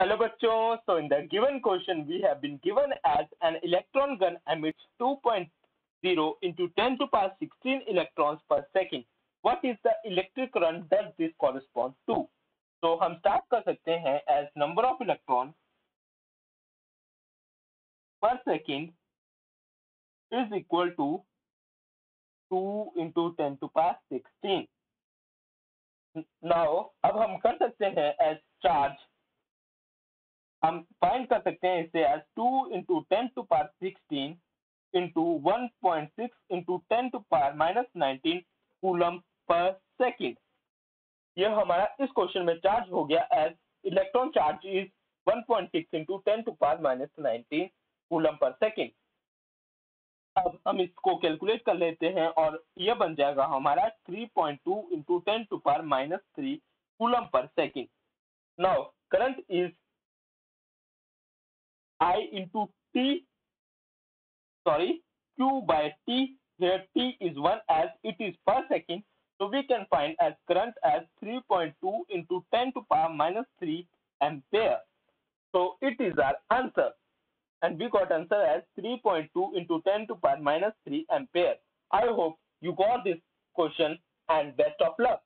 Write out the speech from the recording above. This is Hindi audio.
हेलो बच्चों. So in the given question we have been given as an electron gun emits 2.0 into 10 to power 16 electrons per second what is the electric current that this correspond to so हम स्टार्ट कर सकते हैं as number of electron per second is equal to 2 into 10 to power 16 now अब हम कर सकते हैं एज चार्ज हम फाइंड कर सकते हैं इसे as two into ten to power sixteen into one point six into ten to power minus nineteen coulomb per second यह हमारा इस क्वेश्चन में चार्ज हो गया as electron charge is 1.6 point six into ten to power minus nineteen coulomb per second अब हम इसको कैलकुलेट कर लेते हैं और यह बन जाएगा हमारा 3.2 point two into ten to power minus three coulomb per second now current is I into T, sorry, Q by T, here T is 1 as it is per second. So we can find as current as 3.2 into 10 to power minus 3 ampere. So it is our answer. And we got answer as 3.2 into 10 to power minus 3 ampere. I hope you got this question and best of luck.